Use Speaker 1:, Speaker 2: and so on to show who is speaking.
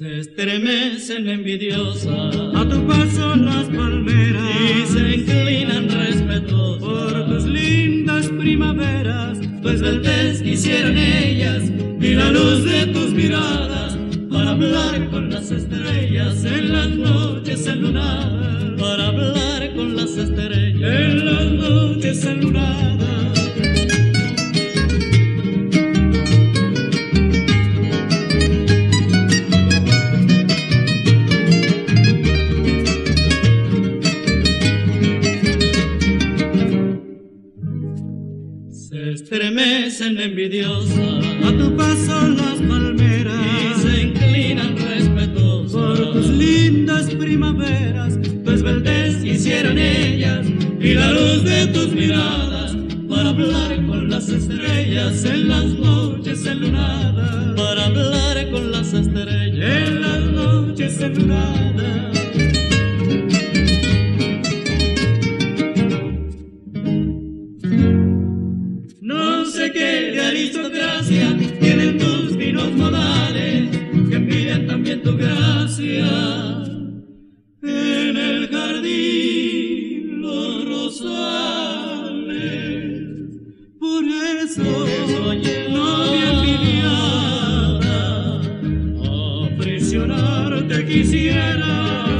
Speaker 1: estremecen envidiosas.
Speaker 2: A tu paso las palmeras
Speaker 1: y se inclinan respetuosas
Speaker 2: por tus lindas primaveras.
Speaker 1: Tu esbeltez quisieran ellas y la luz de tus miradas para hablar con las estrellas en las noches enlunadas. Para hablar con las estrellas
Speaker 2: en las noches enlunadas.
Speaker 1: estremecen envidiosas.
Speaker 2: A tu paso las palmeras
Speaker 1: y se inclinan respetuosas
Speaker 2: por tus lindas primaveras.
Speaker 1: Tu esbeltez quisieran ellas y la luz de tus miradas para hablar con las estrellas en las noches enlunadas. Para hablar con las estrellas
Speaker 2: en las noches enlunadas.
Speaker 1: No sé qué de aristocracia tienen tus finos modales que piden también tu gracia. En el jardín los rosales,
Speaker 2: por eso
Speaker 1: oye,
Speaker 2: novia envidiada,
Speaker 1: aprisionarte quisiera